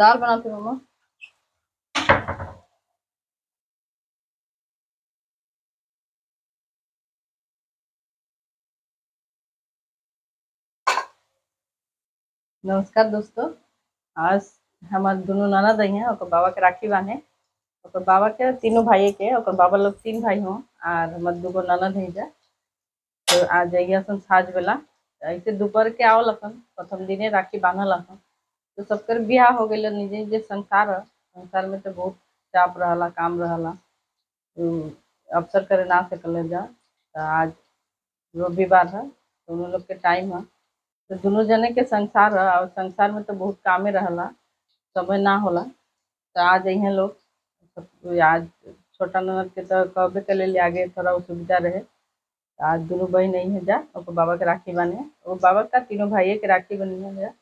दाल बनाते मम्मा। नमस्कार दोस्तों, आज हमार दोनों ननद आई हैं ओकर बाबा के राखी बांधे। और बाबा के तीनों भाई के और बाबा लोग तीन भाई हों, और हमार दूगो नाना दही जा। तो आज जाइए सन साझ बेला। ऐसे दोपहर के आवल अपन प्रथम दिने राखी बांधल अपन तो सबकर बियाह हो गइल निजे निजे संसार संसार में तो बहुत चाप रहला, काम रहला। तो अवसर करे ना सकल जा तो आज रविवार है, दोनों लोग के टाइम है। तो दोनों जने के संसार है, और संसार में तो बहुत कामे रहला, समय ना होला। तो आज अइहे लोग, आज छोटा ननद के तो कहबे के लिए आगे थोड़ा असुविधा रहे। तो आज दोनों बहन नहीं है जा, ओकर बाबा के राखी बने वो बाबा का तीनों भाइये के राखी बनी है जा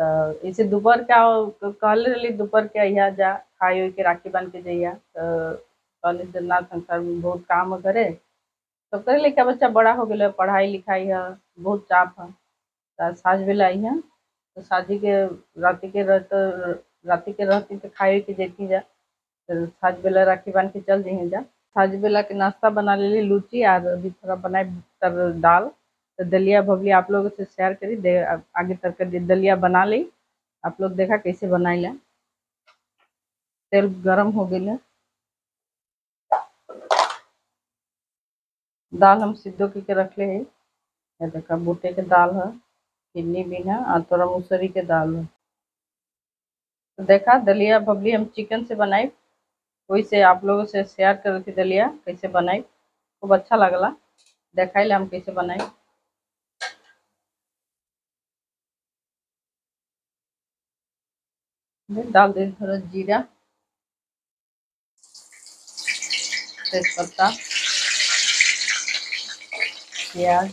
तो इसे दोपहर क्या कहले रही दोपहर के अहिया जा, खाई ओई के राखी बाँध के जइया। तो कहले से संसार में बहुत काम करे। तो करे लेके बच्चा बड़ा हो गया पढ़ाई लिखाई है, बहुत चाप है। तो साझ बेला आई है तो शादी के रात के रहते राति के रहती तो खाए के देती जा। तो साझ बेला राखी बाँध के चल जही जा। साझ बेला के नाश्ता बना लेली लूची और अभी थोड़ा बनाए दाल। तो दलिया भवली आप लोगों से शेयर करी, दे, आगे तक दलिया बना ली। आप लोग देखा कैसे बनाइला तेल गरम हो गई दाल हम सिद्धो की के रख ले है। ये देखा, बूटे के दाल है किडनी भी है और थोड़ा मुसरी के दाल है। तो देखा, दलिया बबली हम चिकन से बनाई। वही से आप लोगों से शेयर कर रही थी दलिया, कैसे बनाई। खूब अच्छा लगला। देखाइले हम कैसे बनाई। डाल दे थोड़ा जीरा। तेजपत्ता प्याज।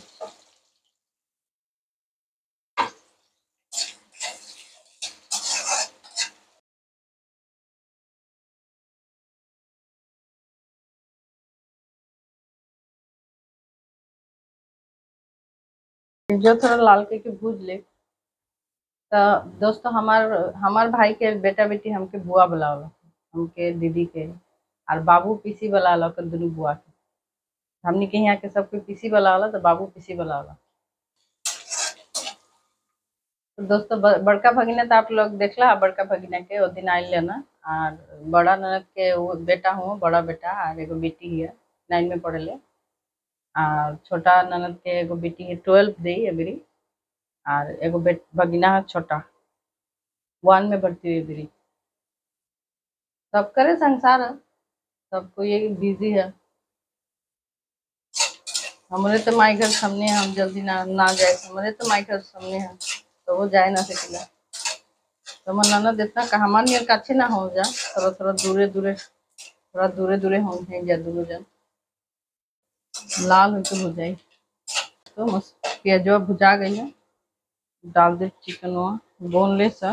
जो थोड़ा लाल करके भूज ले। तो दोस्तों, हमार हमार भाई के बेटा बेटी हमके बुआ बुलावला हमके दीदी के और बाबू पीसी कर दुनू बुआ के। हमनी के यहाँ के सबके पीसी बुलावला तो बाबू पीसी बुलावला तो दोस्तों बड़का भगिना तो आप लोग देखला बड़का भगिना के वो दिन आइल ना और बड़ा ननद के वो बेटा हूँ, बड़ा बेटा और एगो बेटी है नाइन में पढ़ले। और छोटा ननद के एगो बेटी है ट्वेल्थ दी अबरी और एगो बेट भगिना है छोटा वन में भर्ती हुई अबरी सब करे संसार सबको ये बिज़ी है हमारे तो माई घर सामने हम जल्दी ना ना जाए हमारे तो माई घर सामने है तो वो जाए ना सकेला तो हमार ननद इतना का हमार नियर का अच्छे ना हो जा थोड़ा थोड़ा दूरे दूरे थोड़ा दूरे दूरे हो जाए जा दोनों जन लाल होके हो जाए तो मस्त प्याजवा भुजा गई है डाल दे चिकन वहाँ बोनलेस है।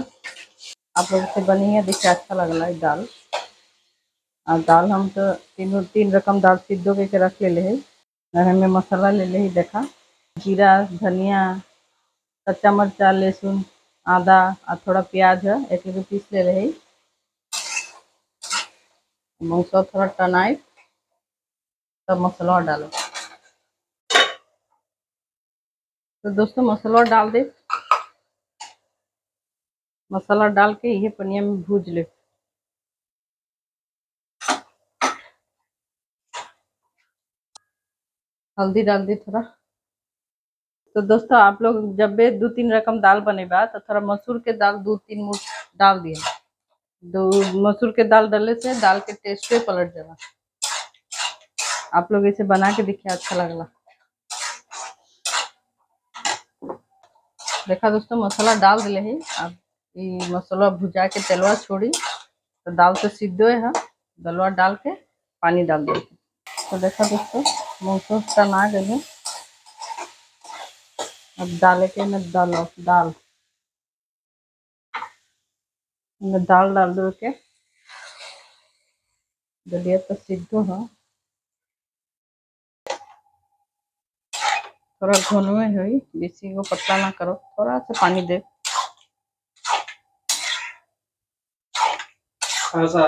आप लोग से बनी है देखिए अच्छा लगला है दाल। और दाल हम तो तीनों तीन रकम दाल सिद्धो के, के रख ले है। हमें मसाला ले ले देखा। जीरा धनिया कच्चा मरचा लहसुन आदा और थोड़ा प्याज है एक एक पीस ले रही मौसा थोड़ा टनाई तब मसाला डालो। तो दोस्तों मसाला डाल दे। मसाला डाल के ये पनिया में भूज ले। हल्दी डाल दी थोड़ा। तो दोस्तों, आप लोग जब भी दो तीन रकम दाल बनेगा तो थोड़ा मसूर के दाल दो तीन मुठ डाल दिए। दो मसूर के दाल डालने से दाल के टेस्ट पे पलट जाएगा। आप लोग इसे बना के देखिए अच्छा लगला देखा दोस्तों, मसाला डाल दिले ही। अब मसाला भुजा के तेलवा छोड़ी तो दाल तो सिद्धो है दलवा डाल के पानी डाल दिए तो देखा दोस्तों मौसम तना गए हैं अब डाले के में डालो दाल। में दाल डाल दो के। दलिया तो सिद्धो है। थोड़ा घन में हुई, बेसी को पतला ना करो, थोड़ा सा पानी दे। ऐसा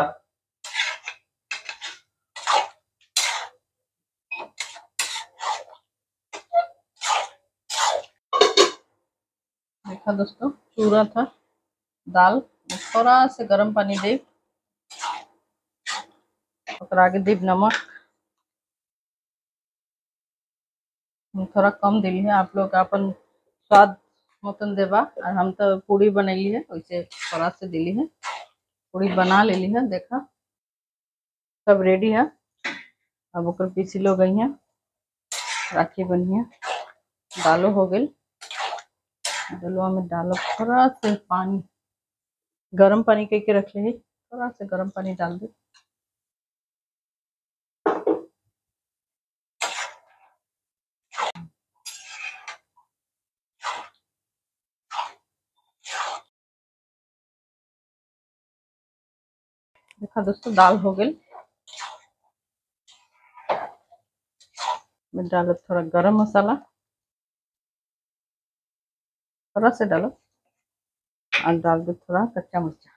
देखा दोस्तों, चूरा था, दाल, थोड़ा से गर्म पानी दे आगे देब नमक। थोड़ा कम दिली है, आप लोग अपन स्वाद मतन देवा, और हम तो पूरी बनैली है, वैसे थोड़ा से दिली है। पूरी बना ले ली है, देखा? सब रेडी है। अब ओकर पीसी लो गई है। राखी बनी है। दालो हो गई। दलुआ में डालो। थोड़ा से पानी। गरम पानी कह के रख है। थोड़ा से गरम पानी डाल दे। देखा दोस्तों, दाल हो गई। मैं डालो थोड़ा गरम मसाला। थोड़ा से डालो। और डाल दो थोड़ा कच्चा मिर्चा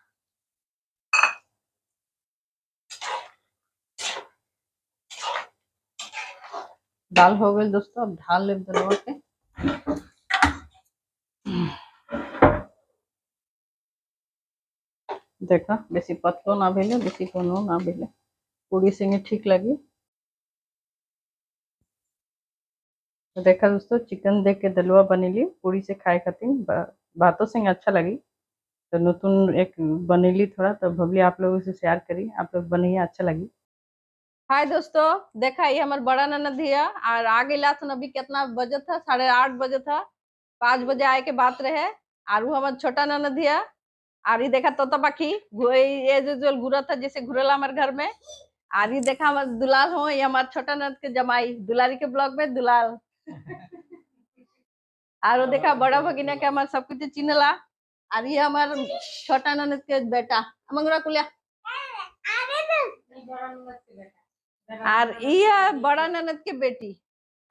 दाल हो गई दोस्तों, अब ढाल ले के। देखा, बेसी पतलो ना भेले, बेसी कोनो ना भेले। पूरी संगे ठीक लगी। तो देखा दोस्तों, चिकन देख के दलवा बनेली पूरी से खाए खातिर। बातों से अच्छा लगी। तो नतून एक बनेली थोड़ा तो भवली आप लोगों से शेयर करी। आप लोग बनैया अच्छा लगी। हाय दोस्तों, देखा ये हमारे बड़ा ननद है और आ गई सन अभी कितना बजे था, साढ़े आठ बजे था। पाँच बजे आए के बात रहे, और वो हमार छोटा ननद है और ये देखा तोता पाखी? ये जो जो घूरा था जैसे घुरेला हमारे घर में और ये देखा हमार दुलाल हो ये हमार छोटा ननद के जमाई दुलारी के ब्लॉग में दुलाल। और देखा बड़ा भगिना के हमार सब कुछ चिन्हला और ये हमार छोटा ननद के बेटा। मंगरा कुलिया। और ये बड़ा ननद के बेटी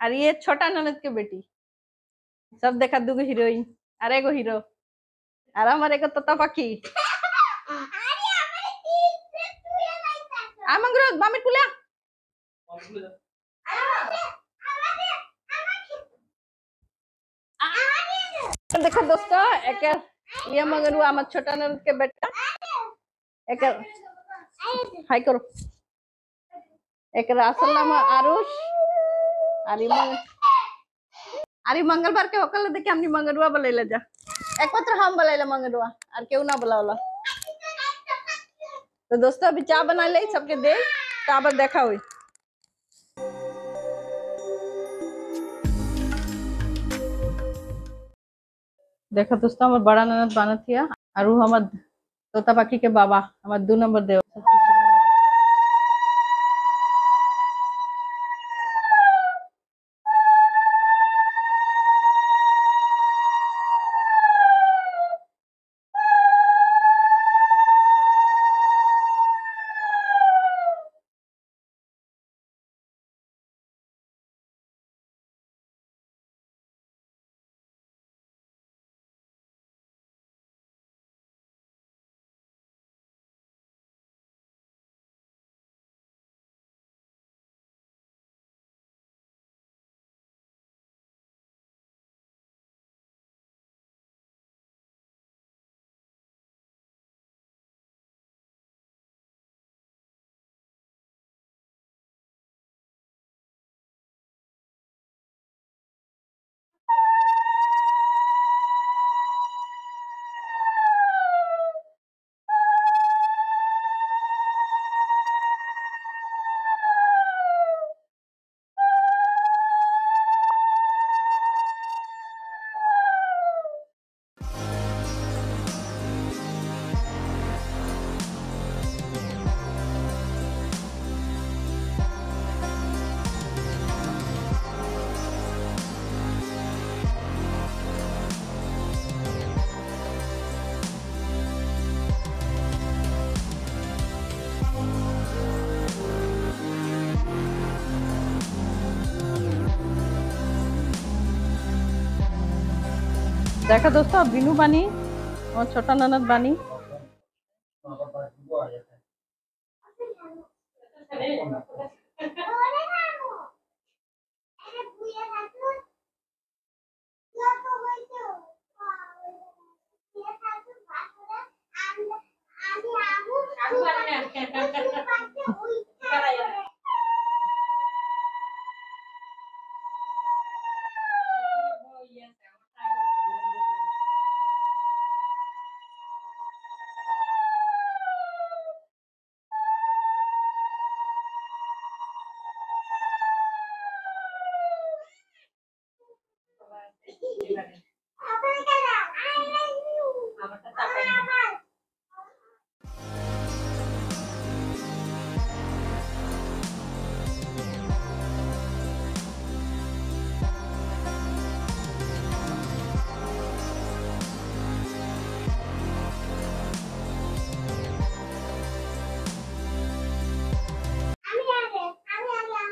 और ये छोटा ननद के बेटी। सब देखा दूगो हीरोइन और एगो हीरो। और हमारे एगो तोता पाखी आ मंगरो मामी कुलिया तो देखो दोस्तों एक ये मगरू हमार छोटा ननद के बेटा एक हाय करो एक असल नाम आरुष अरे मंग अरे मंगलवार के होकल देखे हमनी मंगरुआ बोलेला जा एक पत्र हम बोलेला मंगरुआ और केहू ना बोलावला। तो दोस्तों, अभी चाय बना ले सबके दे ताबर देखा हुई देखो दोस्तों, हमारे बड़ा ननद बनत हिया और हमर तोता पाखी के बाबा, हमार दो नंबर देव। देखा दोस्तों अब बिनू बानी और छोटा ननद बानी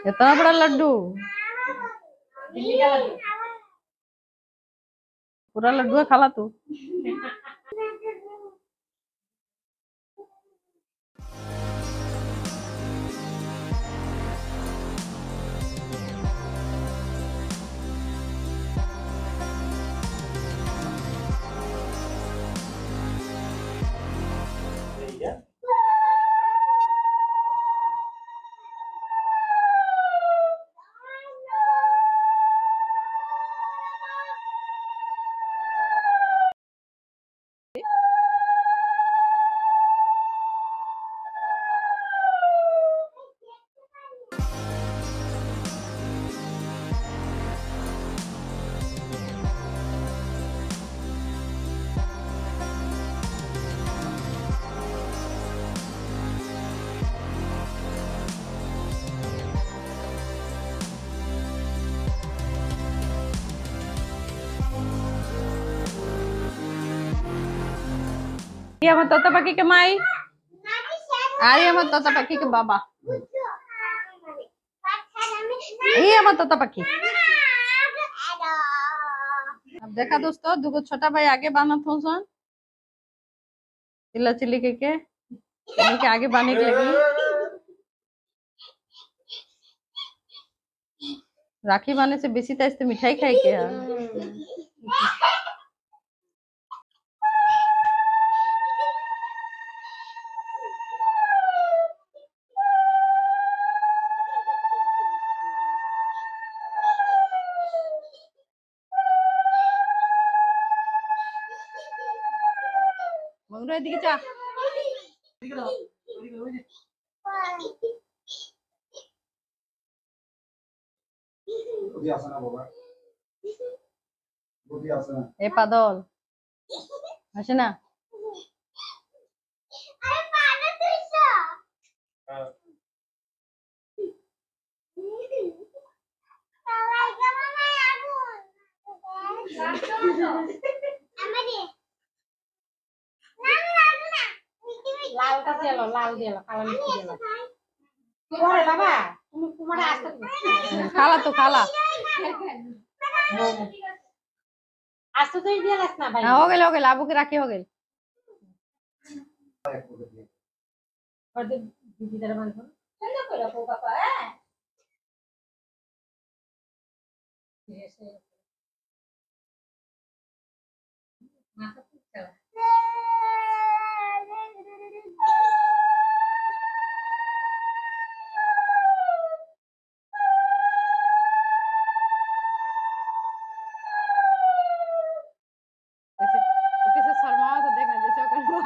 इतना बड़ा लड्डू? पूरा लड्डू है खाला तू? ये हम तोता पकी के माई आरे हम तोता पकी के बाबा ये हम तोता पकी अब देखा दोस्तों दुगो छोटा भाई आगे बाना थो सन चिल्ला चिल्ली के के के आगे बाने के लगी राखी बाने से बेसी तो मिठाई खाई के है বুদ্ধি আছে না বাবা? বুদ্ধি আছে না? এ পাদল আসে না? লালটা দিলো লাল দিলো কালো মিষ্টি দিলো বাবা? খালা তো খালা আসতে তুই দিয়ে লাস না ভাই হ্যাঁ, हो गेल हो गेल आबू के राखी हो गेल এক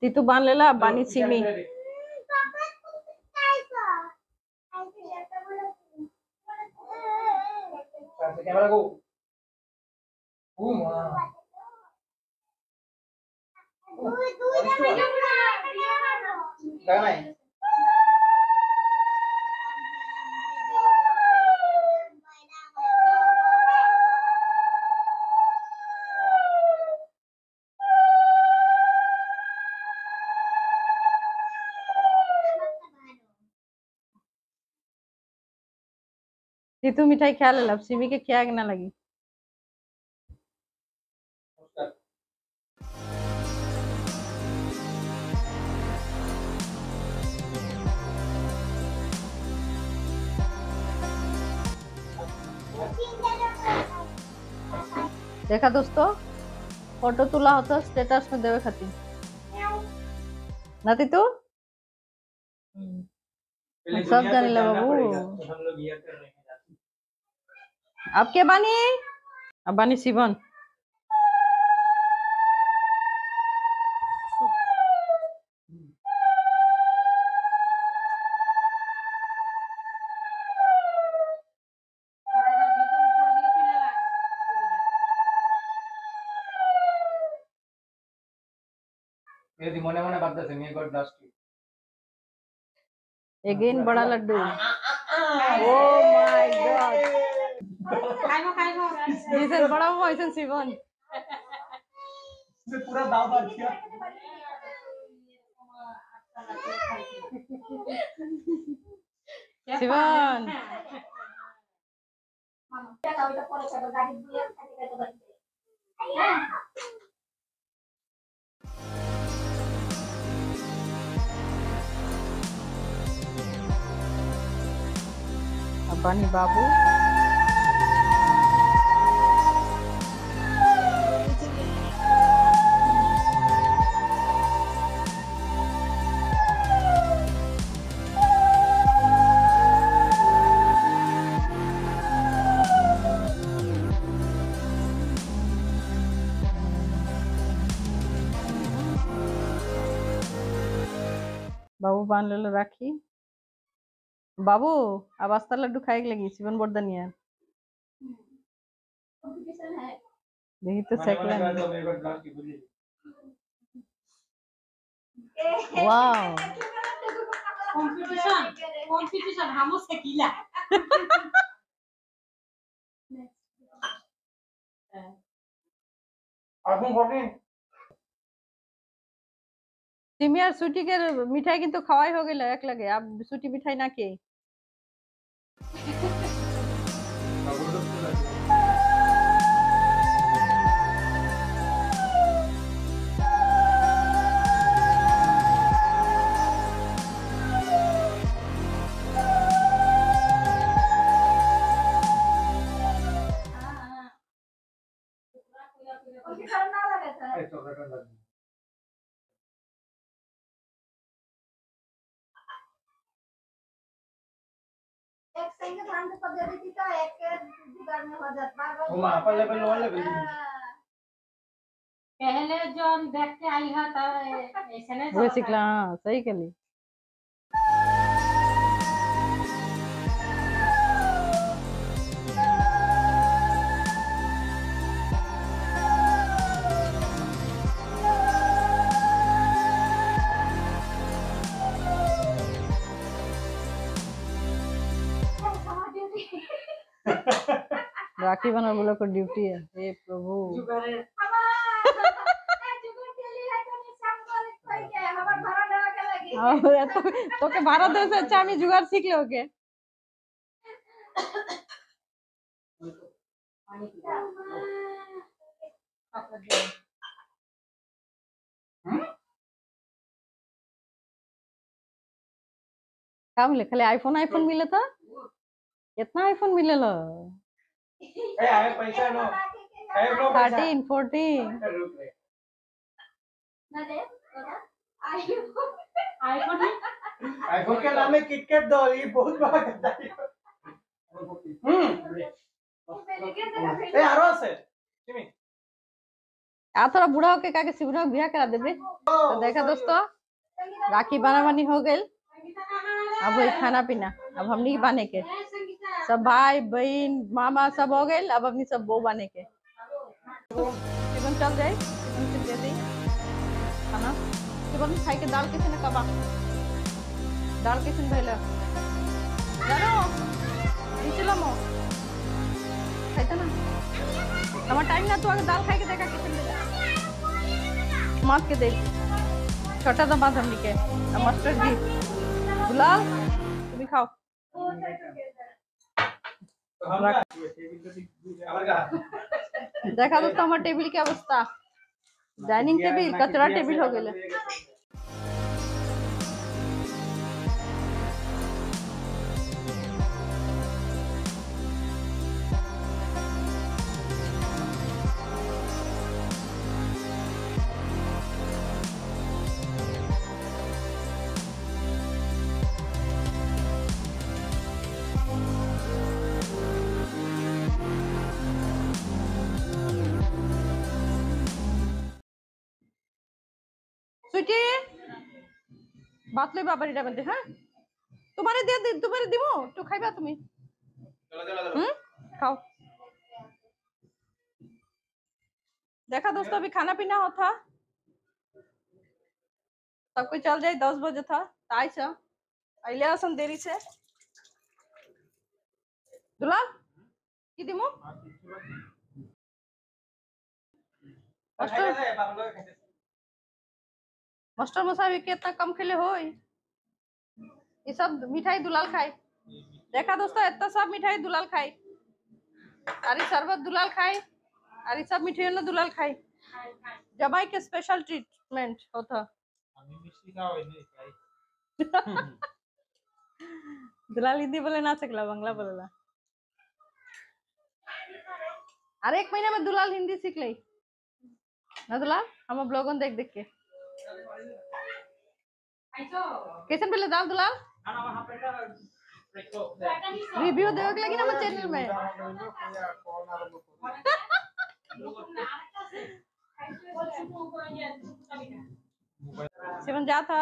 Titu ban lela bani simi. तू मिठाई खा ले अब सिमी के खिया ना लगी। देखा दोस्तों फ़ोटो तुला होता स्टेटस में देवे खातिर नाती तू? पहले सब जाने को ला जानना बाबू। अब के बानी? अब बानी शिवन ये मने मने बात दे मैं गॉड लास्ट अगेन बड़ा लड्डू। ओ माय गॉड খাইবো খাইবো। দিছেন হইছেন জীবন সে পুরা দাও বাছিয়া জীবন বানি বাবু। বানলেলো রাখি। বাবু আর বাস্তা লাড্ডু খাই লাগি জীবন বর্দানিয়া দেখি তো সাইকেল ওয়াও। কম্পিটিশন কম্পিটিশন হামো সাকিলা আগুন ঘটে তুমি আর সুটিকে মিঠাই কিন্তু খাওয়াই হয়ে গেল এক লাগে। আর সুটি মিঠাই না কে संग धान के पदे देती तो एक के जुगाड़ में हो जात बार बार माँ पर लेवल पहले जो देख के आई हा त ऐसे ने वो सिखला हाँ सही कली राखी बना बोला को ड्यूटी है हे प्रभु जुगारे जुगाड़ के लिए है तो नहीं शाम को कोई के हमार भरा देवा के लगी और तो, तो के भारत देश से अच्छा हमें जुगाड़ सीख लोगे का मिले खाली आईफोन आईफोन मिले था कितना आईफोन मिले लो थर्टीन फोर्टीन आईफोन आईफोन के नाम किटकैट दो ये बहुत बड़ा गद्दा है। हम्म। ए आरो से थोड़ा बूढ़ा होके का के शिवरा के बियाह करा देबे। तो देखा दोस्तों राखी बना बनी हो गई। अब वही खाना पीना। अब हमनी के बने के। सब भाई, बहन, मामा सब हो गए, अब अपनी सब बहू बने के। शिवन चल जाए शिवन दे दी खाना शिवन खाई के दाल कैसे न कबा दाल कैसे भैला? जानो। नीचे मो। खाइता ना। हमारा टाइम ना तू अगर दाल खाई के देखा किचन में माफ़ के देख छोटा दबाद हमनी के और मस्टर्ड भी गुलाल तुम खाओ देखा दोस्तों हमारे टेबल की अवस्था डाइनिंग हो ले बाबा रीटा बनते हाँ तुम्हारे दे दे तुम्हारे दिमो तो खाइबा तुम्हें हम्म खाओ देखा दोस्तों अभी खाना पीना होता सब कोई चल जाए दस बजे था ताई से अले आसन देरी से दुलाल की दिमो मास्टर मास्टर मसाई के इतना कम खेले हो ये सब मिठाई दुलाल खाए। देखा दोस्तों इतना सब मिठाई दुलाल खाए। अरे शरबत दुलाल खाए अरे सब मिठाई ना दुलाल खाए। जबाई के स्पेशल ट्रीटमेंट होता। दुलाल हिंदी बोले ना सकला बांग्ला बोलेला। अरे एक महीने में दुलाल हिंदी सीख ले। ना दुलाल हम ब्लॉगन देख देख के। कैसन पहले दाल दुलाल रिव्यू देवे लगी ना हमारे चैनल में शिवन जा था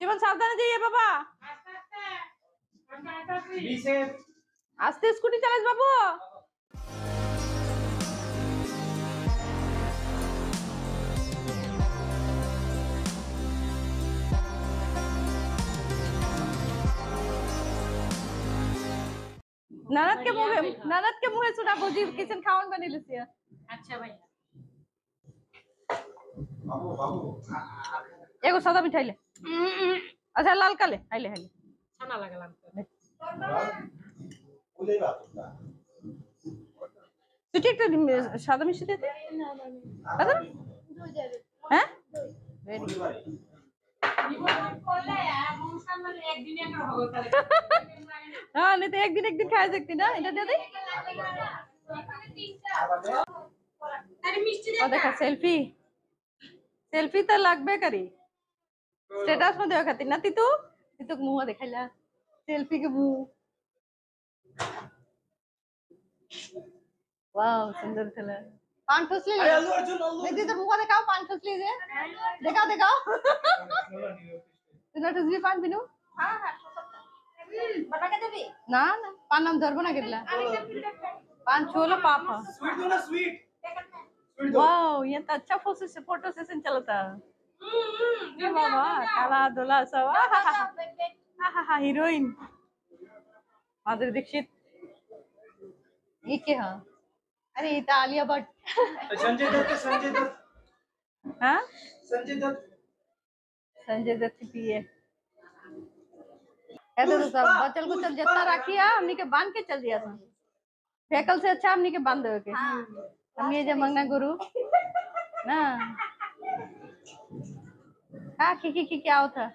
शिवन सावधान जाइए बाबा आस्ते स्कूटी चालास बाबू ननद के मुंह ननद के मुंह सुना भौजी किचन खावन बने लिसिया अच्छा भैया एगो सादा मिठाई ले अच्छा लाल का ले आइले आइले छाना लगल हमको তুই একটা ডিম- সাদা মিষ্টি দিতে সাদা হ্যাঁ হ্যাঁ নিতে একদিন একদিন খাই দেখতি না? এটা দিয়ে দেখা সেলফি সেলফি তো লাগবে কারি। স্টেটাস মধ্যে খাতি। না, তিতু? তিতুক মুহ দেখাইলা। সেলফি কে মুহ ওয়াও সুন্দর খেলা। पान ठोसली ले अल्लू अर्जुन अल्लू दीदी तो मुँह दिखाओ पान ठोसली दे दिखाओ दिखाओ। तुला ठोसली पान बिनू। ना ना। पान नाम धरबो ना घेतला पान छोलो पाप। हा स्वीट दो ना स्वीट वाओ ये तो अच्छा फ़ोटो से फ़ोटो सेशन चलता। ये बाबा काला धोला सब आहा हीरोइन माधुरी दीक्षित। ये क्या हाँ। अरे ये तो आलिया भट्ट संजय दत्त संजय दत्त। हाँ? संजय दत्त। संजय दत्त की है कहते तो सब बचल को चल जितना राखी है हमनी के बाँध के चल दिया था। फेकल से अच्छा हमनी के बाँध देवे के। हम ये जे मंगना गुरु। ना। हाँ की की की क्या होता?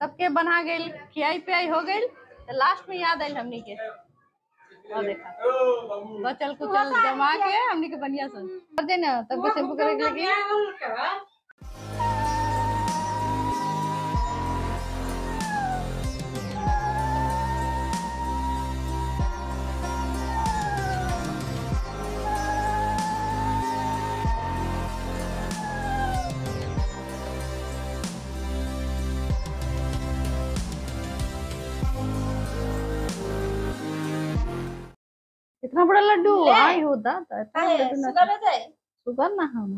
सबके बना गइल खियाई पियाई हो गइल तो लास्ट में याद आइल हमनी के। और देखा। बचल कुचल जमा के हमने के बढ़िया सुन कर देना तब से शैम्पू करे के लगी। इतना बड़ा लड्डू आई हो दादा इतना बड़ा लड्डू ना सुगर हो जाए शुगर ना। हम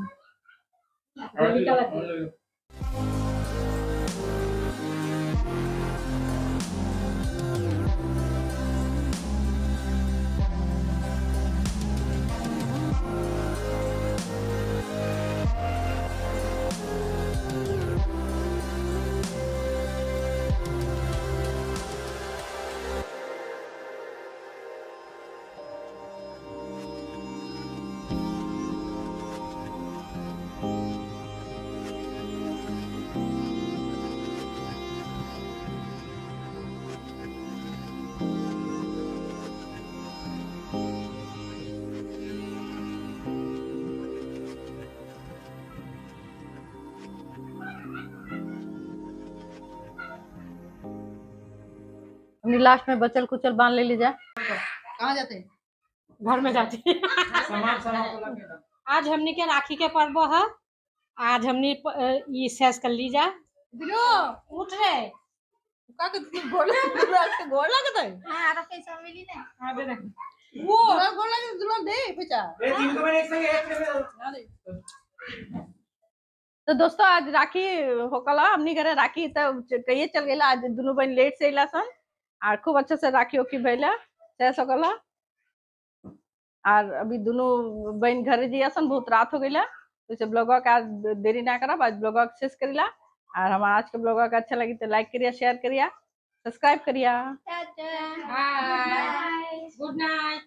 हमने लास्ट में बचल कुचल बाँध ले ली जा। कहाँ जाते हैं? घर में जाती को ना। आज हमने के राखी के पर्व है? आज हमने ई सेस कर ली जा। उठ रहे का के गोड़ लगता है हाँ और पैसा मिली ना। हाँ, दे दे। वो लगे दुल्हन दे पैसा। ए, जिनको मैंने एक संग एक में तो दोस्तों आज राखी होकला हमनी घरे राखी तब कहिए चल गेला आज दोनों बहन लेट से अला सन। और खूब अच्छे से राखी उखी भैया सह सकल और अभी दोनों बहन घर जियासन बहुत रात हो गई तो ब्लॉग का देरी ना करब आज ब्लॉगवा शेष करीला। और हमारा आज के ब्लॉग का अच्छा लगे तो लाइक करिया शेयर करिया सब्सक्राइब करिया। Good night